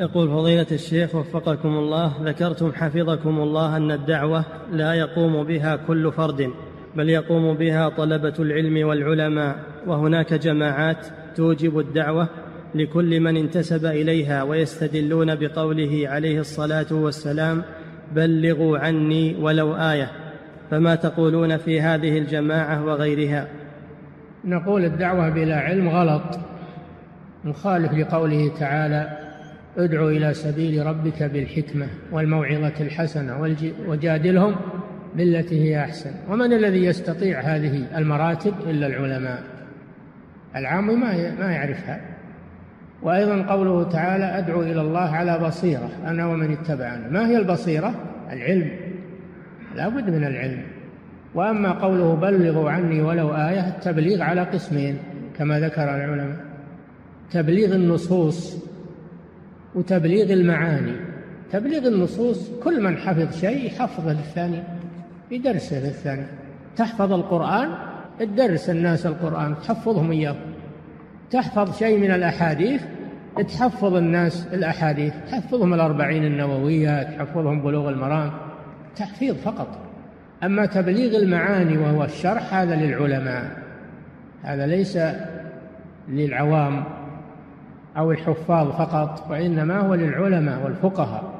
يقول فضيلة الشيخ وفقكم الله ذكرتم حفظكم الله أن الدعوة لا يقوم بها كل فرد بل يقوم بها طلبة العلم والعلماء وهناك جماعات توجب الدعوة لكل من انتسب إليها ويستدلون بقوله عليه الصلاة والسلام بلغوا عني ولو آية فما تقولون في هذه الجماعة وغيرها؟ نقول الدعوة بلا علم غلط مخالف لقوله تعالى ادع إلى سبيل ربك بالحكمة والموعظة الحسنة وجادلهم بالتي هي أحسن. ومن الذي يستطيع هذه المراتب إلا العلماء؟ العام ما ما يعرفها. وأيضا قوله تعالى أدعو إلى الله على بصيرة أنا ومن اتبعني ما هي البصيرة؟ العلم. لا بد من العلم. وأما قوله بلغوا عني ولو آية التبليغ على قسمين كما ذكر العلماء. تبليغ النصوص وتبليغ المعاني. تبليغ النصوص كل من حفظ شيء يحفظه للثاني يدرسه للثاني. تحفظ القرآن تدرس الناس القرآن تحفظهم إياه. تحفظ شيء من الأحاديث تحفظ الناس الأحاديث. تحفظهم الأربعين النووية تحفظهم بلوغ المرام. تحفيظ فقط. أما تبليغ المعاني وهو الشرح هذا للعلماء. هذا ليس للعوام. أو الحفاظ فقط وإنما هو للعلماء والفقهاء.